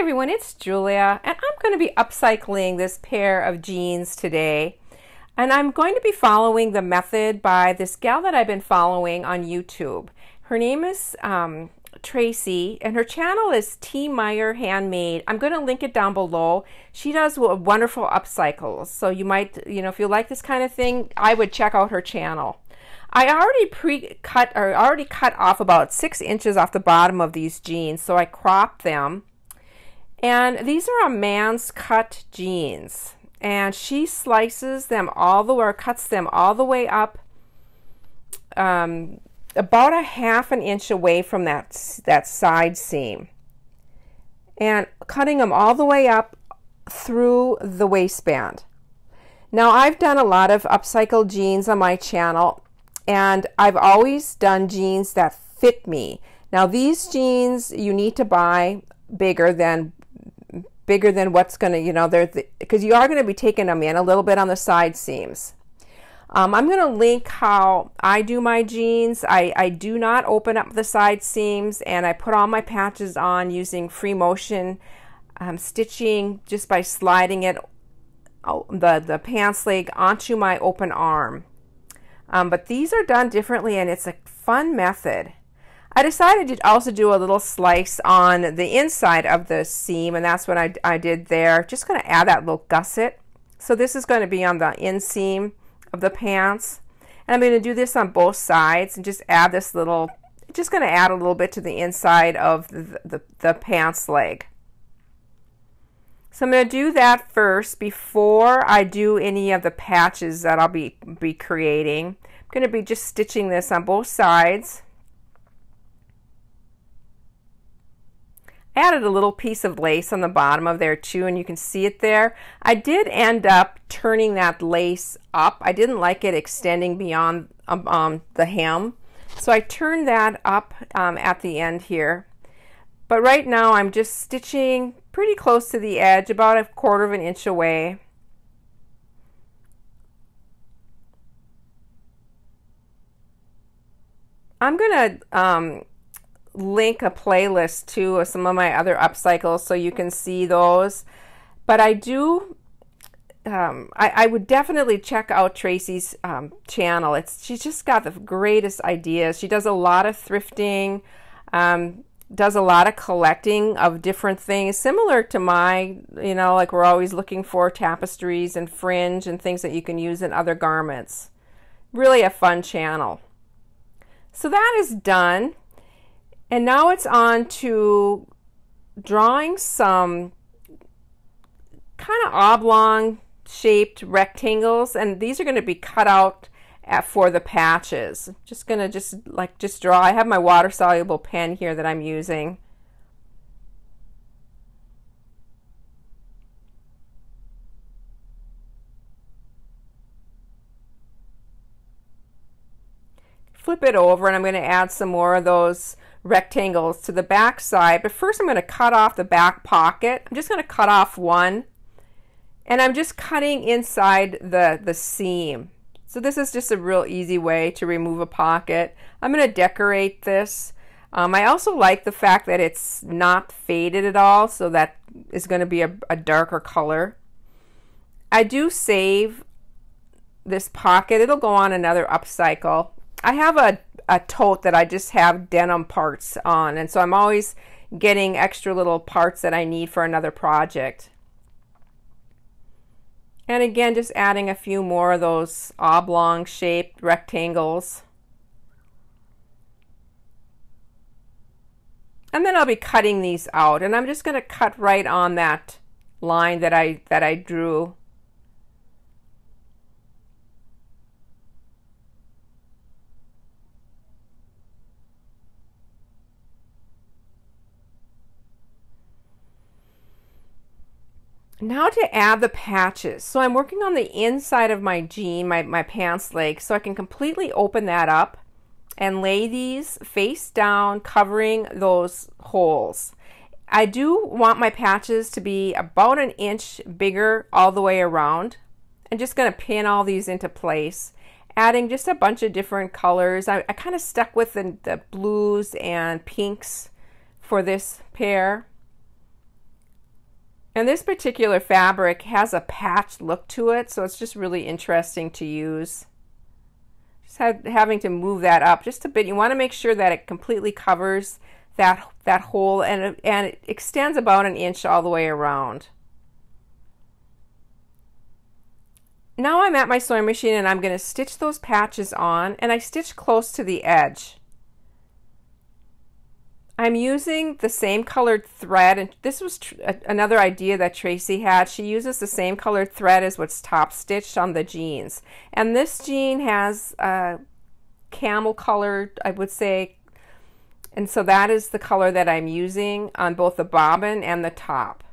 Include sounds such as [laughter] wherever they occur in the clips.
everyone, it's Julia, and I'm going to be upcycling this pair of jeans today. And I'm going to be following the method by this gal that I've been following on YouTube. Her name is um, Traci, and her channel is T. Meyer Handmade. I'm going to link it down below. She does wonderful upcycles, so you might, you know, if you like this kind of thing, I would check out her channel. I already pre-cut or already cut off about six inches off the bottom of these jeans, so I cropped them and these are a man's cut jeans. And she slices them all the way, or cuts them all the way up um, about a half an inch away from that, that side seam. And cutting them all the way up through the waistband. Now I've done a lot of upcycled jeans on my channel and I've always done jeans that fit me. Now these jeans you need to buy bigger than bigger than what's going to, you know, they're because you are going to be taking them in a little bit on the side seams. Um, I'm going to link how I do my jeans. I, I do not open up the side seams and I put all my patches on using free motion um, stitching just by sliding it oh, the, the pants leg onto my open arm. Um, but these are done differently and it's a fun method. I decided to also do a little slice on the inside of the seam and that's what I, I did there. Just going to add that little gusset. So this is going to be on the inseam of the pants. And I'm going to do this on both sides and just add this little, just going to add a little bit to the inside of the, the, the pants leg. So I'm going to do that first before I do any of the patches that I'll be, be creating. I'm going to be just stitching this on both sides. Added a little piece of lace on the bottom of there too and you can see it there. I did end up turning that lace up. I didn't like it extending beyond um, um, the hem. So I turned that up um, at the end here. But right now I'm just stitching pretty close to the edge, about a quarter of an inch away. I'm going to um, link a playlist to some of my other upcycles so you can see those. But I do, um, I, I, would definitely check out Traci's um, channel. It's She's just got the greatest ideas. She does a lot of thrifting, um, does a lot of collecting of different things, similar to my, you know, like we're always looking for tapestries and fringe and things that you can use in other garments. Really a fun channel. So that is done. And now it's on to drawing some kind of oblong shaped rectangles and these are going to be cut out at, for the patches. Just going to just like just draw. I have my water soluble pen here that I'm using. Flip it over and I'm going to add some more of those rectangles to the back side. But first I'm going to cut off the back pocket. I'm just going to cut off one. And I'm just cutting inside the, the seam. So this is just a real easy way to remove a pocket. I'm going to decorate this. Um, I also like the fact that it's not faded at all, so that is going to be a, a darker color. I do save this pocket. It'll go on another upcycle. I have a a tote that I just have denim parts on. And so I'm always getting extra little parts that I need for another project. And again, just adding a few more of those oblong shaped rectangles. And then I'll be cutting these out. And I'm just going to cut right on that line that I, that I drew Now to add the patches. So I'm working on the inside of my jean, my, my pants leg, so I can completely open that up and lay these face down, covering those holes. I do want my patches to be about an inch bigger all the way around. I'm just going to pin all these into place, adding just a bunch of different colors. I, I kind of stuck with the, the blues and pinks for this pair. And this particular fabric has a patch look to it, so it's just really interesting to use. Just had, having to move that up just a bit. You want to make sure that it completely covers that, that hole and, and it extends about an inch all the way around. Now I'm at my sewing machine and I'm going to stitch those patches on and I stitch close to the edge. I'm using the same colored thread and this was another idea that Traci had. She uses the same colored thread as what's top stitched on the jeans. And this jean has uh, camel colored, I would say, and so that is the color that I'm using on both the bobbin and the top.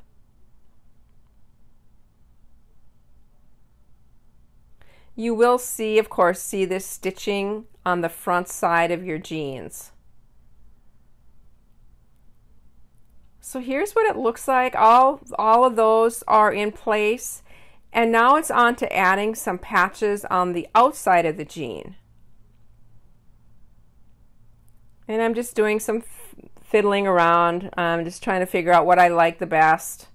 You will see, of course, see this stitching on the front side of your jeans. So here's what it looks like. All, all of those are in place. And now it's on to adding some patches on the outside of the jean. And I'm just doing some fiddling around. I'm just trying to figure out what I like the best.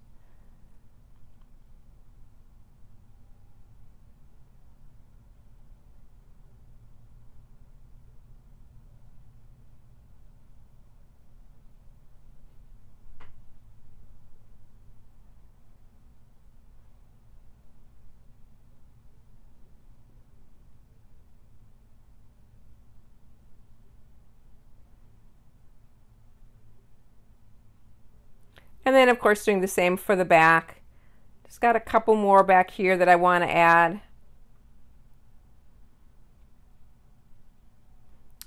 And then of course doing the same for the back. Just got a couple more back here that I want to add.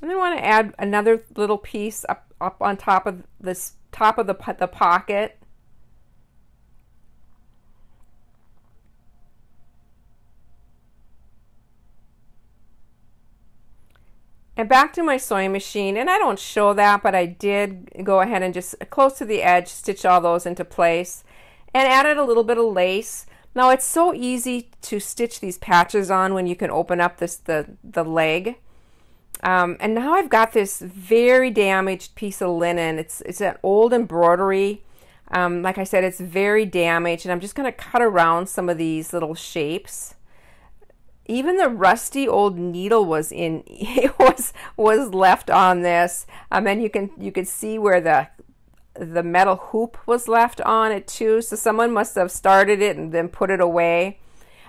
And then I want to add another little piece up, up on top of this top of the, the pocket. And back to my sewing machine, and I don't show that, but I did go ahead and just close to the edge, stitch all those into place, and added a little bit of lace. Now it's so easy to stitch these patches on when you can open up this the, the leg. Um, and now I've got this very damaged piece of linen. It's, it's an old embroidery. Um, like I said, it's very damaged, and I'm just going to cut around some of these little shapes even the rusty old needle was in [laughs] it was was left on this. Um, and you can you could see where the the metal hoop was left on it too. So someone must have started it and then put it away.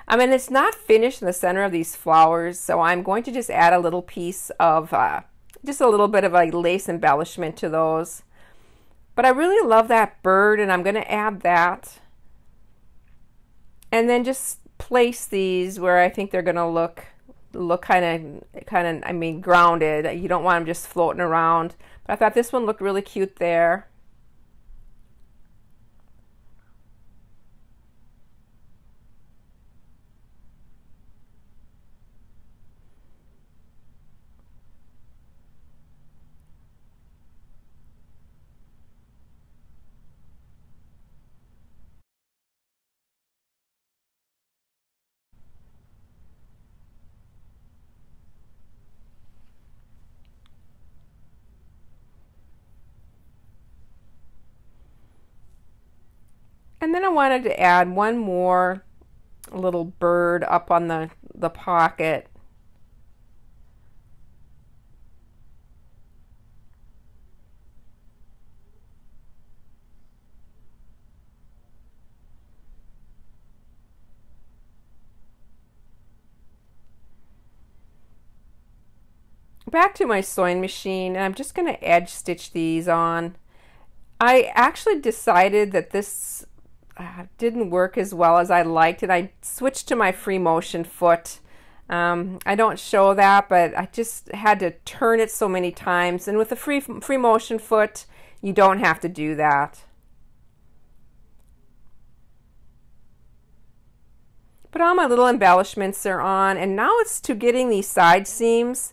I mean it's not finished in the center of these flowers so I'm going to just add a little piece of uh, just a little bit of a lace embellishment to those. But I really love that bird and I'm going to add that. And then just place these where I think they're going to look look kind of kind of I mean grounded. You don't want them just floating around. But I thought this one looked really cute there. And then I wanted to add one more little bird up on the, the pocket. Back to my sewing machine, and I'm just going to edge stitch these on. I actually decided that this uh, didn't work as well as I liked it. I switched to my free motion foot. Um, I don't show that, but I just had to turn it so many times. And with the free, free motion foot, you don't have to do that. But all my little embellishments are on, and now it's to getting these side seams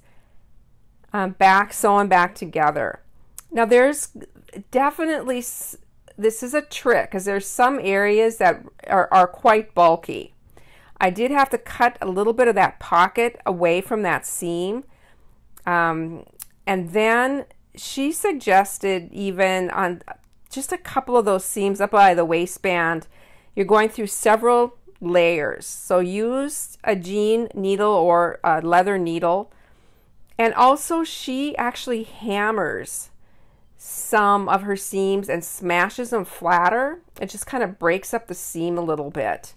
um, back, sewn back together. Now there's definitely this is a trick because there's some areas that are, are quite bulky. I did have to cut a little bit of that pocket away from that seam. Um, and then she suggested even on just a couple of those seams up by the waistband you're going through several layers. So use a jean needle or a leather needle. And also she actually hammers some of her seams and smashes them flatter. It just kind of breaks up the seam a little bit.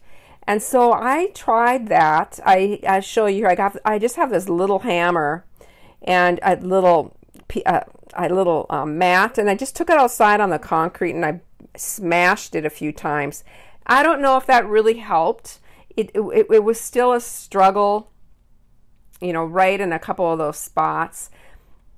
And so I tried that. I I show you here. I got I just have this little hammer and a little uh, a little um, mat, and I just took it outside on the concrete and I smashed it a few times. I don't know if that really helped. It, it, it was still a struggle, you know, right in a couple of those spots.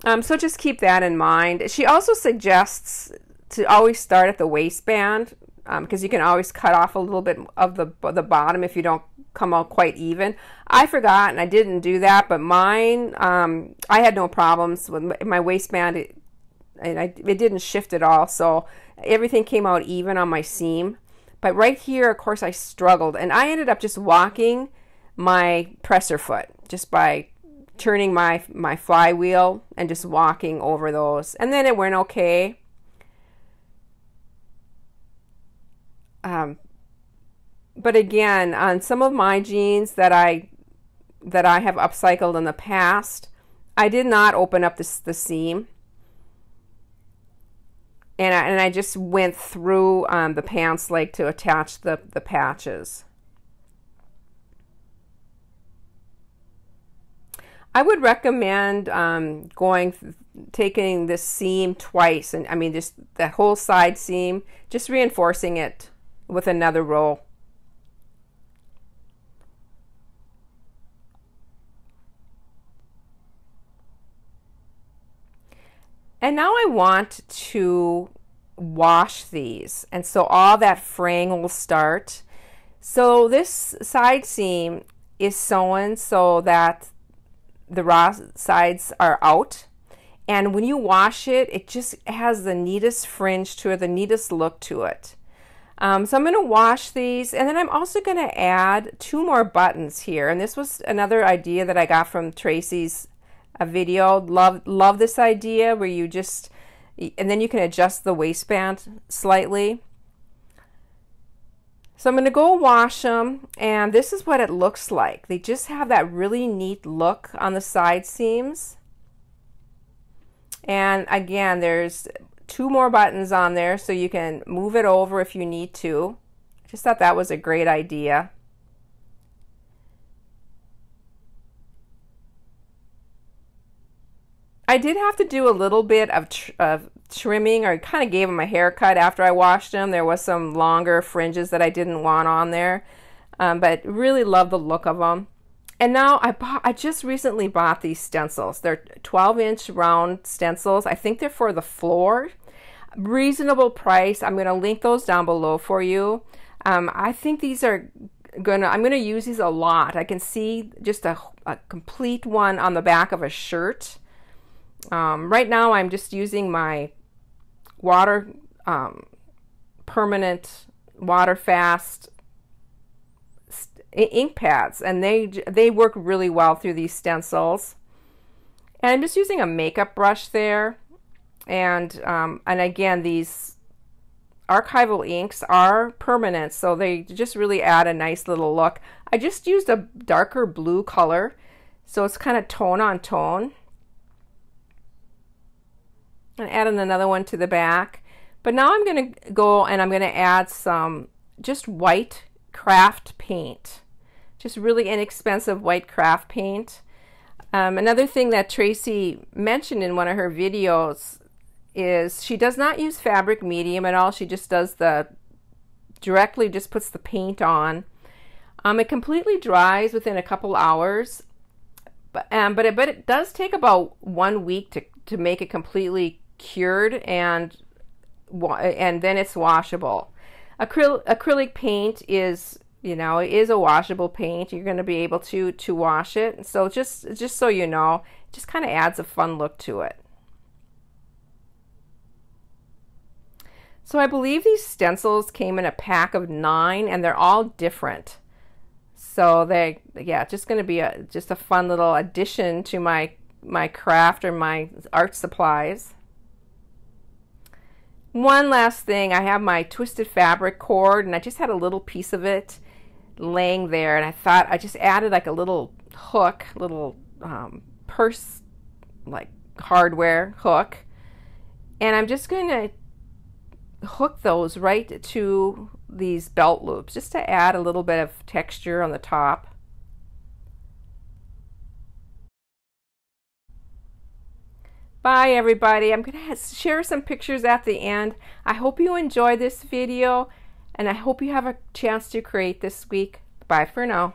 Um, so just keep that in mind. She also suggests to always start at the waistband because um, you can always cut off a little bit of the the bottom if you don't come out quite even. I forgot and I didn't do that, but mine um, I had no problems with my waistband. It, and I, it didn't shift at all, so everything came out even on my seam. But right here, of course, I struggled, and I ended up just walking my presser foot just by turning my my flywheel and just walking over those, and then it went okay. Um, but again, on some of my jeans that I that I have upcycled in the past, I did not open up this the seam. And I, and I just went through um, the pants leg to attach the, the patches. I would recommend um, going, taking this seam twice, and I mean just the whole side seam, just reinforcing it with another roll. And now I want to wash these. And so all that fraying will start. So this side seam is sewn so that the raw sides are out. And when you wash it, it just has the neatest fringe to it, the neatest look to it. Um, so I'm going to wash these and then I'm also going to add two more buttons here. And this was another idea that I got from Traci's video. Love love this idea where you just and then you can adjust the waistband slightly. So I'm going to go wash them and this is what it looks like. They just have that really neat look on the side seams. And again, there's two more buttons on there so you can move it over if you need to. I just thought that was a great idea. I did have to do a little bit of, of trimming or kind of gave them a haircut after I washed them. There was some longer fringes that I didn't want on there, um, but really love the look of them. And now I bought, I just recently bought these stencils. They're 12 inch round stencils. I think they're for the floor. Reasonable price. I'm going to link those down below for you. Um, I think these are gonna I'm gonna use these a lot. I can see just a, a complete one on the back of a shirt. Um, right now I'm just using my water um, permanent water fast ink pads. And they they work really well through these stencils. And I'm just using a makeup brush there. And um, and again these archival inks are permanent so they just really add a nice little look. I just used a darker blue color so it's kind of tone on tone and adding another one to the back. But now I'm going to go and I'm going to add some just white craft paint. Just really inexpensive white craft paint. Um, another thing that Traci mentioned in one of her videos is she does not use fabric medium at all. She just does the, directly just puts the paint on. Um, it completely dries within a couple hours, but, um, but, it, but it does take about one week to, to make it completely cured and and then it's washable. Acryl, acrylic paint is you know is a washable paint. You're going to be able to to wash it. So just just so you know, it just kind of adds a fun look to it. So I believe these stencils came in a pack of nine and they're all different. So they, yeah, just going to be a, just a fun little addition to my, my craft or my art supplies. One last thing, I have my twisted fabric cord and I just had a little piece of it laying there and I thought I just added like a little hook, little um, purse like hardware hook and I'm just going to hook those right to these belt loops just to add a little bit of texture on the top. Bye everybody. I'm going to share some pictures at the end. I hope you enjoy this video and I hope you have a chance to create this week. Bye for now.